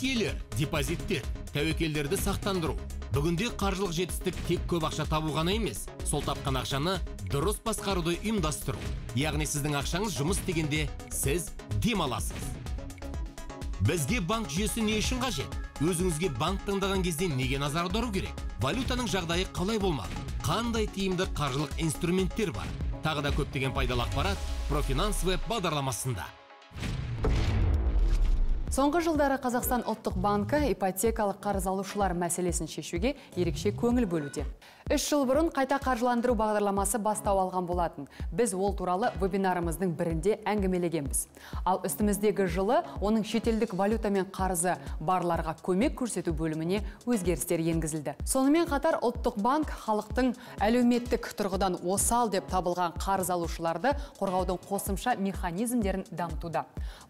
несиелер депозиттер тәуекелдерді сақтандыру. Бүгінде қаржылық жетістік тек көп ақша табу ғана емес сол тапқан ақшаны дұрыс басқаруды ұйымдастыру. Яғни сіздің ақшаңыз жұмыс істегенде сіз демаласыз. Бізге банк жүйесі не үшін қажет? Өзіңізге банк таңдаған кезде неге назар аудару керек? Валютаның жағдайы қалай болмақ? Қандай тиімді қаржылық инструменттер бар? Тағы да көптеген пайдалы ақпарат профинанс веб бағдарламасында. Соңғы жылдары Қазақстан ұлттық банкі ипотекалық қарыз алушылар мәселесін шешуге ерекше көңіл бөлуде. Үш жыл бұрын қайта қаржыландыру бағдарламасы бастау алған болатын. Біз ол туралы вебинарымыздың бірінде әңгімелегенбіз. Ал үстіміздегі жылы оның шетелдік валютамен қарызы барларға көмек көрсету бөліміне өзгерістер енгізілді. Сонымен қатар ұлттық банк халықтың әлеуметтік тұрғыдан осал деп табылған қарыз алушыларды қорғаудың қосымша механизмдерін дамытуда.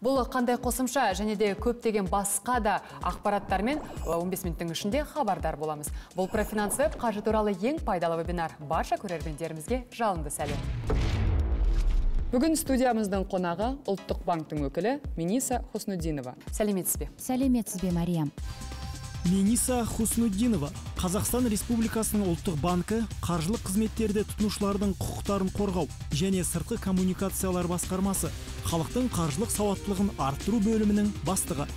Бұл қандай қосымша және де көптеген басқа да ақпараттармен 15 минуттың ішінде хабардар боламыз. Бұл профинанс веб қаржы туралы ең пайдалы вебинар барша көрермендерімізге жалынды сәлем. Бүгін студиямыздың қонағы ұлттық банктың өкілі Миниса Хуснудинова. Сәлеметсіз бе? сәлеметсіз бе мариям Мениса Хуснуддинова Қазақстан Республикасының ұлттық банкі қаржылық қызметтерді тұтынушылардың құқықтарын қорғау және сыртқы коммуникациялар басқармасы халықтың қаржылық сауаттылығын арттыру бөлімінің бастығы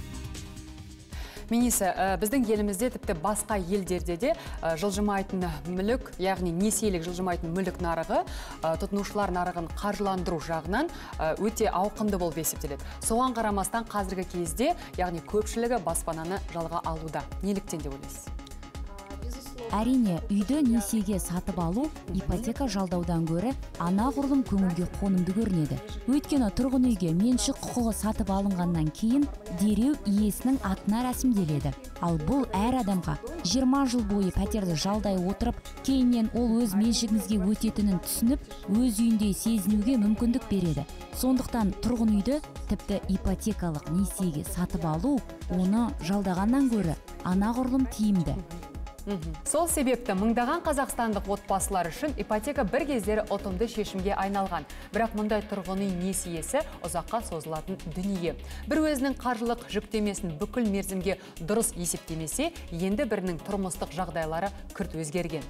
Миниса, ә, біздің елімізде тіпті басқа елдерде де ә, жылжымайтын мүлік, яғни несиелік жылжымайтын мүлік нарығы ә, тұтынушылар нарығын қаржыландыру жағынан өте ауқымды болып есептеледі. Соған қарамастан қазіргі кезде, яғни көпшілігі баспананы жалға алуда. Неліктен деп ойлайсыз? Әрине үйді несиеге сатып алу ипотека жалдаудан гөрі анағұрлым көңілге қонымды көрінеді. Өйткені тұрғын үйге меншік құқығы сатып алынғаннан кейін дереу иесінің атына рәсімделеді. Ал бұл әр адамға 20 жыл бойы пәтерді жалдай отырып кейіннен ол өз меншігіңізге өтетінін түсініп өз үйіндей сезінуге мүмкіндік береді. Сондықтан тұрғын үйді тіпті ипотекалық несиеге сатып алу оны жалдағаннан гөрі анағұрлым тиімді. Сол себепті мыңдаған қазақстандық отбасылар үшін ипотека бір кездері ұтымды шешімге айналған. Бірақ мұндай тұрғын үй несиесі ұзаққа созылатын дүние. Бір өзінің қаржылық жүктемесін бүкіл мерзімге дұрыс есептемесе, енді бірінің тұрмыстық жағдайлары күрт өзгерген.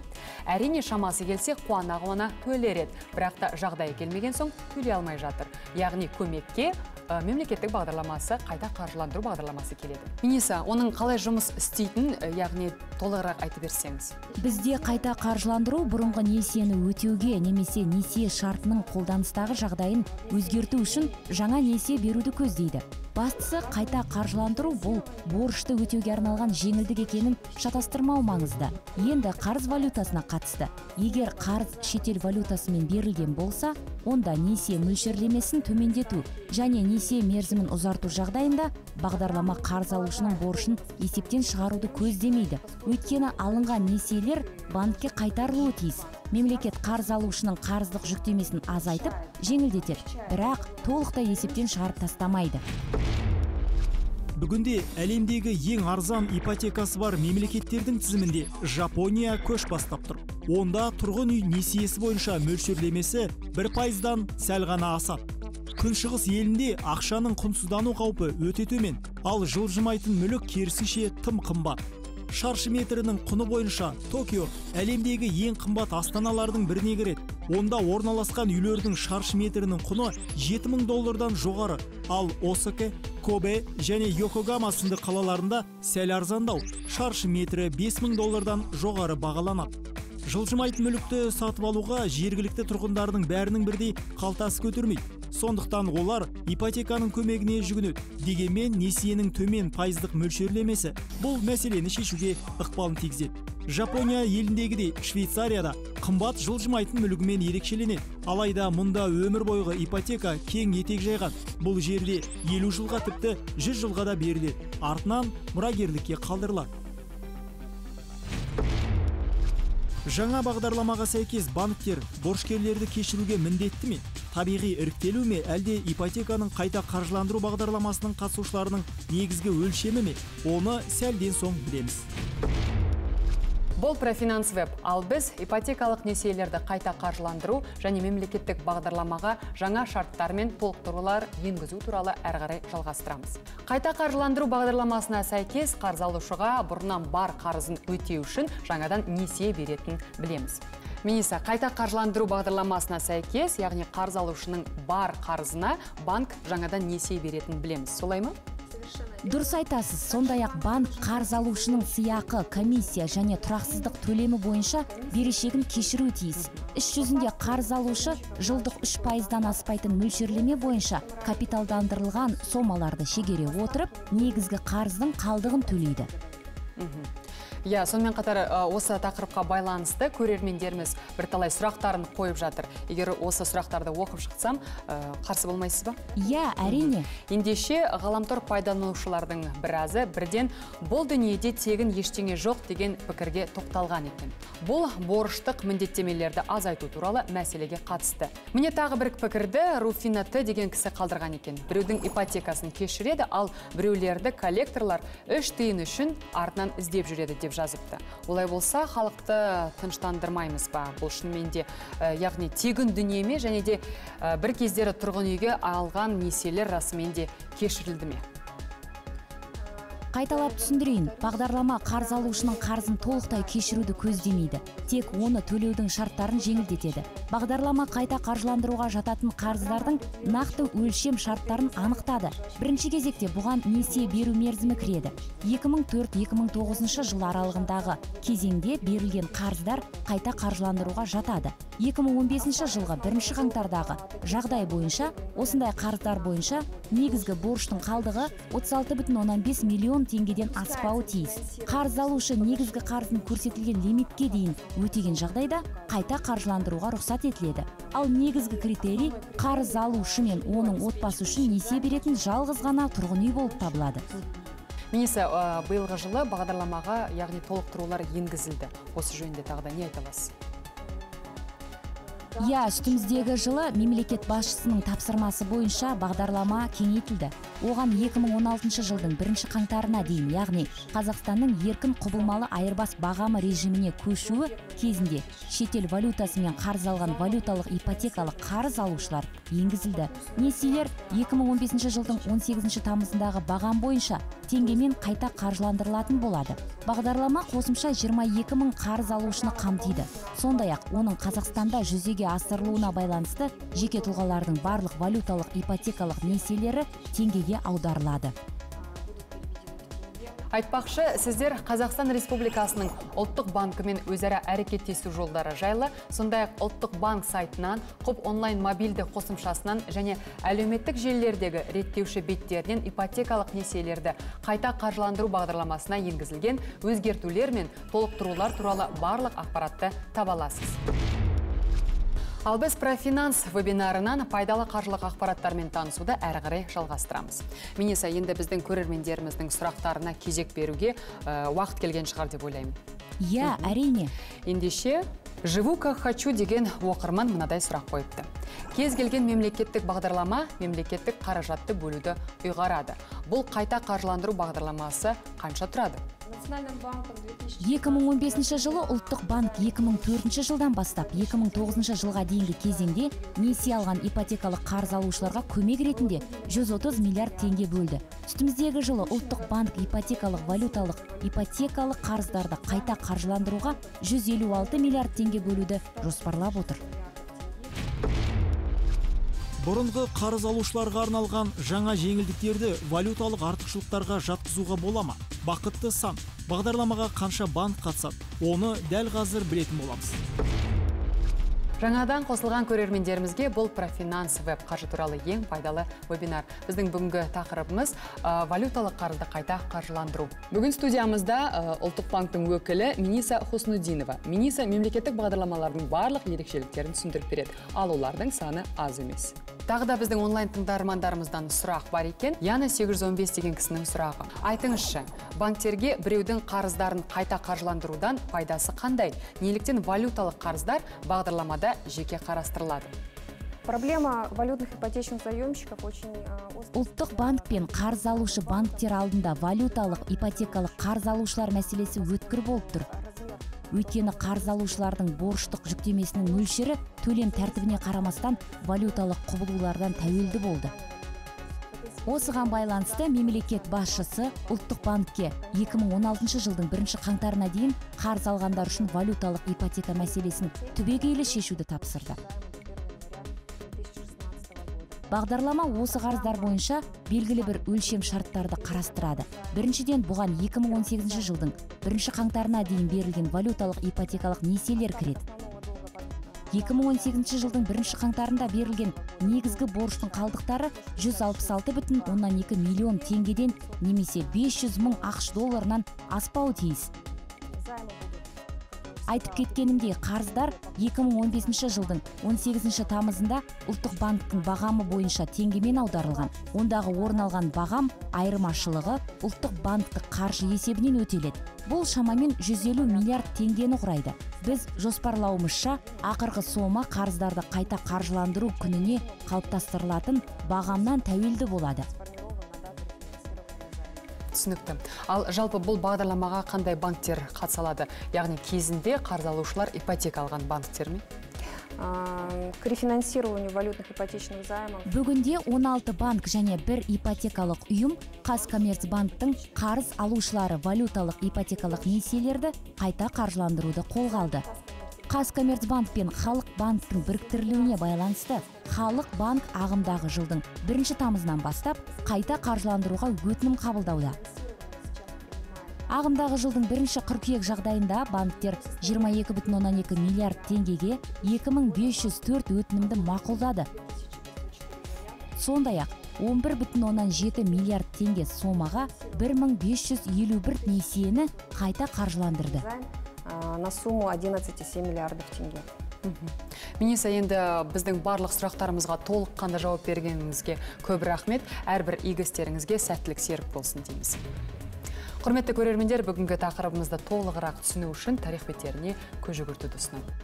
Әрине шамасы келсе қуана қуана төлер еді, бірақ та жағдайы келмеген соң төлей алмай жатыр. Яғни көмекке ә, мемлекеттік бағдарламасы қайта қаржыландыру бағдарламасы келеді. Миниса оның қалай жұмыс істейтінін ә, яғни толығырақ айтып берсеңіз. Бізде қайта қаржыландыру бұрынғы несиені өтеуге немесе несие шартының қолданыстағы жағдайын өзгерту үшін жаңа несие беруді көздейді. Бастысы қайта қаржыландыру бұл борышты өтеуге арналған жеңілдік екенін шатастырмау маңызды. Енді қарыз валютасына қатысты. Егер қарыз шетел валютасымен берілген болса онда несие мөлшерлемесін төмендету және несие мерзімін ұзарту жағдайында бағдарлама қарыз алушының борышын есептен шығаруды көздемейді. Өйткені алынған несиелер банкке қайтарылуы тиіс. Мемлекет қарыз алушының қарыздық жүктемесін азайтып жеңілдетеді бірақ толықтай есептен шығарып тастамайды. Бүгінде әлемдегі ең арзан ипотекасы бар мемлекеттердің тізімінде жапония көш бастап тұр. Онда тұрғын үй несиесі бойынша мөлшерлемесі бір пайыздан сәл ғана асады. Күншығыс елінде ақшаның құнсыздану қаупі өте төмен. Ал жылжымайтын мүлік керісінше тым қымбат. Шаршы метрінің құны бойынша токио әлемдегі ең қымбат астаналардың біріне кіреді. Онда орналасқан үйлердің шаршы метрінің құны 7000 доллардан жоғары. Ал осака кобе және йокогама сынды қалаларында сәл арзандау. Шаршы метрі 5000 доллардан жоғары бағаланады. Жылжымайтын мүлікті сатып алуға жергілікті тұрғындардың бәрінің бірдей қалтасы көтермейді. Сондықтан олар ипотеканың көмегіне жүгінеді. Дегенмен несиенің төмен пайыздық мөлшерлемесі бұл мәселені шешуге ықпалын тигізеді. Жапония еліндегідей швейцарияда қымбат жылжымайтын мүлігімен ерекшеленеді. Алайда мұнда өмір бойғы ипотека кең етек жайған. Бұл жерде елу жылға тіпті жүз жылға да беріледі. Артынан мұрагерлікке қалдырылады. Жаңа бағдарламаға сәйкес банктер борышкерлерді кешіруге міндетті ме? Табиғи іріктелу ме әлде ипотеканың қайта қаржыландыру бағдарламасының қатысушыларының негізгі өлшемі ме оны сәлден соң білеміз Бұл профинанс веб, ал біз ипотекалық несиелерді қайта қаржыландыру және мемлекеттік бағдарламаға жаңа шарттар мен толықтырулар енгізу туралы әрі қарай жалғастырамыз. Қайта қаржыландыру бағдарламасына сәйкес қарыз алушыға бұрыннан бар қарызын өтеу үшін жаңадан несие беретін білеміз. Миниса, қайта қаржыландыру бағдарламасына сәйкес, яғни қарыз алушының бар қарызына банк жаңадан несие беретін білеміз. Солай ма? дұрыс айтасыз сондай ақ банк қарыз алушының сыйақы комиссия және тұрақсыздық төлемі бойынша берешегін кешіру тиіс іс жүзінде қарыз алушы жылдық үш пайыздан аспайтын мөлшерлеме бойынша капиталдандырылған сомаларды шегере отырып негізгі қарыздың қалдығын төлейді иә сонымен қатар осы тақырыпқа байланысты көрермендеріміз бірталай сұрақтарын қойып жатыр. Егер осы сұрақтарды оқып шықсам қарсы болмайсыз ба? Иә әрине. Ендеше ғаламтор пайдаланушылардың біразы бірден бұл дүниеде тегін ештеңе жоқ деген пікірге тоқталған екен. Бұл борыштық міндеттемелерді азайту туралы мәселеге қатысты. Міне тағы бір пікірді руфина т деген кісі қалдырған екен. Біреудің ипотекасын кешіреді ал біреулерді коллекторлар үш тиын үшін артынан іздеп жүреді деп жазыпты. Олай болса халықты тыныштандырмаймыз ба? Бұл шынымен де яғни тегін дүние ме? Және де бір кездері тұрғын үйге алған несиелер расымен де кешірілді ме? Қайталап түсіндірейін. Бағдарлама қарыз алушының қарызын толықтай кешіруді көздемейді. Тек оны төлеудің шарттарын жеңілдетеді. Бағдарлама қайта қаржыландыруға жататын қарыздардың нақты өлшем шарттарын анықтады. Бірінші кезекте бұған несие беру мерзімі кіреді. 2004-2009 жыл аралығындағы кезеңде берілген қарыздар қайта қаржыландыруға жатады. 2015 жылғы бірінші қаңтардағы жағдай бойынша осындай қарыздар бойынша негізгі борыштың қалдығы 36,5 миллион теңгеден аспауы тиіс. Қарыз алушы негізгі қарызын көрсетілген лимитке дейін өтеген жағдайда қайта қаржыландыруға рұқсат етіледі. Ал негізгі критерий қарыз алушы мен оның отбасы үшін несие беретін жалғыз ғана тұрғын үй болып табылады. Мениса, биылғы жылы бағдарламаға яғни толықтырулар енгізілді. Осы жөнінде тағы да не айта аласыз иә үстіміздегі жылы мемлекет басшысының тапсырмасы бойынша бағдарлама кеңейтілді. Оған 2016 жылдың бірінші қаңтарына дейін яғни қазақстанның еркін құбылмалы айырбас бағамы режиміне көшуі кезінде шетел валютасымен қарыз алған валюталық ипотекалық қарыз алушылар енгізілді. Несиелер 2015 жылдың 18 тамызындағы бағам бойынша теңгемен қайта қаржыландырылатын болады. Бағдарлама қосымша 22 мың қарыз алушыны қамтиды. Сондай ақ оның қазақстанда жүзеге асырылуына байланысты жеке тұлғалардың барлық валюталық ипотекалық несиелері теңгеге аударылады. Айтпақшы сіздер қазақстан республикасының ұлттық банкімен өзара әрекеттесу жолдары жайлы сондай ақ ұлттық банк сайтынан құп онлайн мобильді қосымшасынан және әлеуметтік желілердегі реттеуші беттерінен ипотекалық несиелерді қайта қаржыландыру бағдарламасына енгізілген өзгертулер мен толықтырулар туралы барлық ақпаратты таба аласыз. Ал біз профинанс вебинарынан пайдалы қаржылық ақпараттармен танысуды әрі қарай жалғастырамыз. Минеса, енді біздің көрермендеріміздің сұрақтарына кезек беруге уақыт келген шығар деп ойлаймын. Иә, әрине. Ендеше, живу как хочу деген оқырман мынадай сұрақ қойыпты. Кез келген мемлекеттік бағдарлама мемлекеттік қаражатты бөлуді ұйғарады. Бұл қайта қаржыландыру бағдарламасы қанша тұрады? 2015 жылы ұлттық банк 2004 жылдан бастап 2009 жылға дейінгі кезеңде несие алған ипотекалық қарыз алушыларға көмек ретінде 130 миллиард теңге бөлді. Үстіміздегі жылы ұлттық банк ипотекалық валюталық ипотекалық қарыздарды қайта қаржыландыруға 156 миллиард теңге бөлуді жоспарлап отыр. Бұрынғы қарыз алушыларға арналған жаңа жеңілдіктерді валюталық артықшылықтарға жатқызуға бола ма? Бақытты сан. Бағдарламаға қанша банк қатысады? Оны дәл қазір білетін боламыз. Жаңадан қосылған көрермендерімізге бұл профинанс веб қаржы туралы ең пайдалы вебинар. Біздің бүгінгі тақырыбымыз валюталық қарызды қайта қаржыландыру. Бүгін студиямызда ұлттық банктың өкілі Миниса Хуснудинова. Миниса мемлекеттік бағдарламалардың барлық ерекшеліктерін түсіндіріп береді, ал олардың саны аз емес тағы да біздің онлайн тыңдармандарымыздан сұрақ бар екен яна 815 деген кісінің сұрағы айтыңызшы банктерге біреудің қарыздарын қайта қаржыландырудан пайдасы қандай неліктен валюталық қарыздар бағдарламада жеке қарастырылады. Проблема валютных ипотечных заемщиков очень ұлттық банк пен қарыз алушы банктер алдында валюталық ипотекалық қарыз алушылар мәселесі өткір болып тұр. Өйткені қарыз алушылардың борыштық жүктемесінің мөлшері төлем тәртібіне қарамастан валюталық құбылулардан тәуелді болды. Осыған байланысты мемлекет басшысы ұлттық банкке 2016 жылдың бірінші қаңтарына дейін қарыз алғандар үшін валюталық ипотека мәселесін түбегейлі шешуді тапсырды. Бағдарлама осы қарыздар бойынша белгілі бір өлшем шарттарды қарастырады. Біріншіден бұған 2018 жылдың бірінші қаңтарына дейін берілген валюталық ипотекалық несиелер кіреді. 2018 жылдың бірінші қаңтарында берілген негізгі борыштың қалдықтары 166 бүтін оннан екі миллион теңгеден немесе 500 мың ақш долларынан аспауы тиіс. Айтып кеткенімдей қарыздар 2015 жылдың 18 тамызында ұлттық банктің бағамы бойынша теңгемен аударылған. Ондағы орын алған бағам айырмашылығы ұлттық банктік қаржы есебінен өтеледі. Бұл шамамен 150 миллиард теңгені құрайды. Біз жоспарлауымызша ақырғы сома қарыздарды қайта қаржыландыру күніне қалыптастырылатын бағамнан тәуелді болады. Түсінікті. Ал жалпы бұл бағдарламаға қандай банктер қатыса алады яғни кезінде қарыз алушылар ипотека алған банктер ме К рефинансированию валютных ипотечных займов. Бүгінде 16 банк және бір ипотекалық ұйым қазкоммерцбанктың қарыз алушылары валюталық ипотекалық несиелерді қайта қаржыландыруды қолға алды. Қазкоммерцбанк пен халық банктің біріктірілуіне байланысты халық банк ағымдағы жылдың бірінші тамызынан бастап қайта қаржыландыруға өтінім қабылдауда. Ағымдағы жылдың бірінші қыркүйек жағдайында банктер 22,2 миллиард теңгеге 2504 өтінімді мақұлдады. Сондай ақ 11,7 миллиард теңге сомаға 1551 несиені қайта қаржыландырды. На сумму 11,7 миллиардов тенге. Миниса енді біздің барлық сұрақтарымызға толыққанды жауап бергеніңізге көп рахмет. Әрбір игі істеріңізге сәттілік серік болсын дейміз. Құрметті көрермендер бүгінгі тақырыбымызды толығырақ түсіну үшін тарих беттеріне көз жүгіртуді ұсынамын.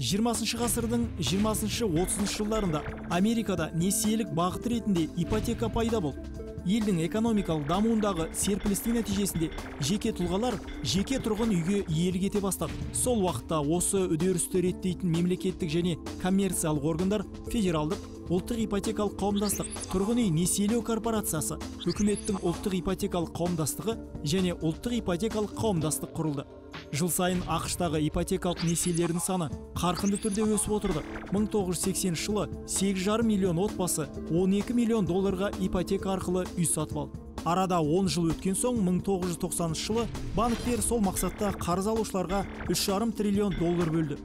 20 ғасырдың 20-30 жылдарында америкада несиелік бағыт ретінде ипотека пайда болды. Елдің экономикалық дамуындағы серпілістің нәтижесінде жеке тұлғалар жеке тұрғын үйге иелік ете бастады. Сол уақытта осы үдерісті реттейтін мемлекеттік және коммерциялық органдар федералдық ұлттық ипотекалық қауымдастық тұрғын үй несиелеу корпорациясы үкіметтің ұлттық ипотекалық қауымдастығы және ұлттық ипотекалық қауымдастық құрылды. Жыл сайын ақштағы ипотекалық несиелердің саны қарқынды түрде өсіп отырды. 1980 жылы 8,5 миллион отбасы 12 миллион долларға ипотека арқылы үй сатып алды. Арада 10 жыл өткен соң 1990 жылы банктер сол мақсатта қарыз алушыларға 3,5 триллион доллар бөлді.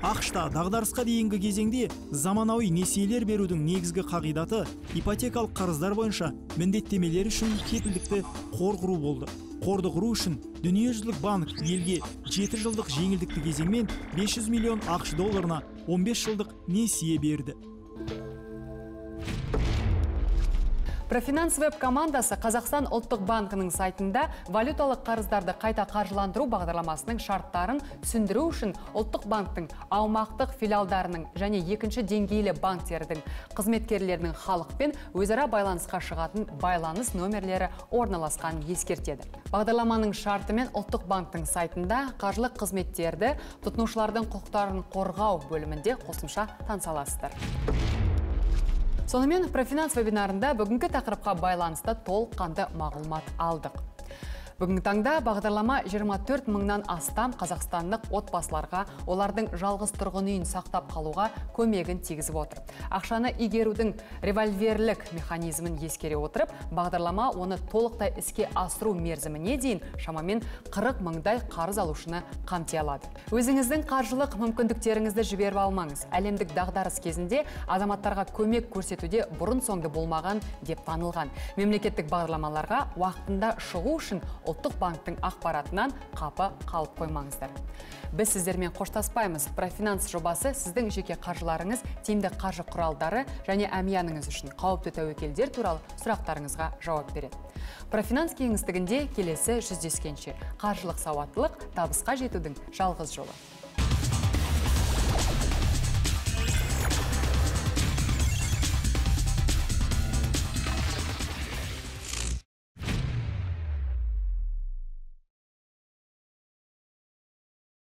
ақшта дағдарысқа дейінгі кезеңде заманауи несиелер берудің негізгі қағидаты ипотекалық қарыздар бойынша міндеттемелер үшін кепілдікті қор құру болды. Қорды құру үшін дүниежүзілік банк елге 7 жылдық жеңілдікті кезеңмен 500 миллион ақш долларына 15 жылдық несие берді. Профинанс веб командасы қазақстан ұлттық банкінің сайтында валюталық қарыздарды қайта қаржыландыру бағдарламасының шарттарын түсіндіру үшін ұлттық банктың аумақтық филиалдарының және екінші деңгейлі банктердің қызметкерлерінің халықпен өзара байланысқа шығатын байланыс номерлері орналасқанын ескертеді. Бағдарламаның шартымен ұлттық банктың сайтында қаржылық қызметтерді тұтынушылардың құқықтарын қорғау бөлімінде қосымша таныса аласыздар сонымен профинанс вебинарында бүгінгі тақырыпқа байланысты толыққанды мағлұмат алдық. Бүгінгі таңда бағдарлама 24 мыңнан астам қазақстандық отбасыларға олардың жалғыз тұрғын үйін сақтап қалуға көмегін тигізіп отыр. Ақшаны игерудің револьверлік механизмін ескере отырып бағдарлама оны толықтай іске асыру мерзіміне дейін шамамен 40 мыңдай қарыз алушыны қамти алады. Өзіңіздің қаржылық мүмкіндіктеріңізді жіберіп алмаңыз. Әлемдік дағдарыс кезінде азаматтарға көмек көрсетуде бұрын соңды болмаған деп танылған. Мемлекеттік бағдарламаларға уақытында шығу үшін ұлттық банктың ақпаратынан қапы қалып қоймаңыздар. Біз сіздермен қоштаспаймыз. Профинанс жобасы сіздің жеке қаржыларыңыз тиімді қаржы құралдары және әмияныңыз үшін қауіпті тәуекелдер туралы сұрақтарыңызға жауап береді. Профинанс кеңістігінде келесі жүздескенше. Қаржылық сауаттылық табысқа жетудің жалғыз жолы.